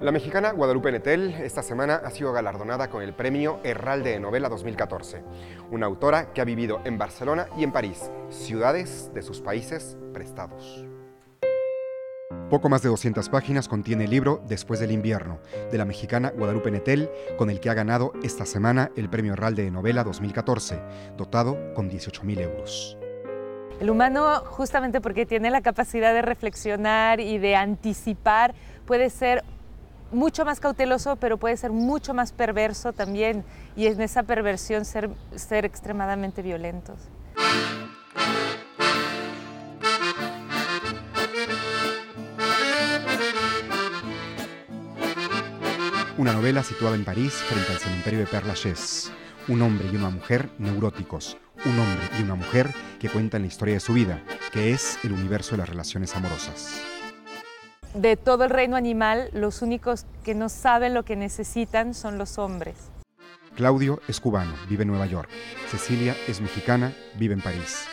La mexicana Guadalupe Netel esta semana ha sido galardonada con el premio Herralde de Novela 2014, una autora que ha vivido en Barcelona y en París, ciudades de sus países prestados. Poco más de 200 páginas contiene el libro Después del invierno, de la mexicana Guadalupe Netel, con el que ha ganado esta semana el Premio Herralde de Novela 2014, dotado con 18.000 euros. El humano, justamente porque tiene la capacidad de reflexionar y de anticipar, puede ser mucho más cauteloso, pero puede ser mucho más perverso también, y en esa perversión ser, ser extremadamente violentos. Una novela situada en París frente al cementerio de Père Lachaise. Un hombre y una mujer neuróticos. Un hombre y una mujer que cuentan la historia de su vida, que es el universo de las relaciones amorosas. De todo el reino animal, los únicos que no saben lo que necesitan son los hombres. Claudio es cubano, vive en Nueva York. Cecilia es mexicana, vive en París.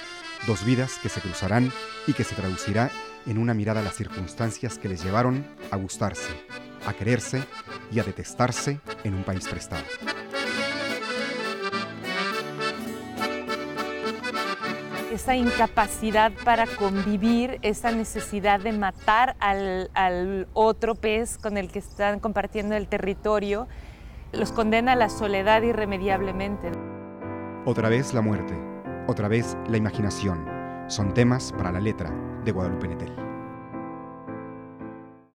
Dos vidas que se cruzarán y que se traducirá en una mirada a las circunstancias que les llevaron a gustarse, a quererse y a detestarse en un país prestado. Esa incapacidad para convivir, esa necesidad de matar al, otro pez con el que están compartiendo el territorio, los condena a la soledad irremediablemente. Otra vez la muerte, otra vez la imaginación, son temas para la letra de Guadalupe Netel.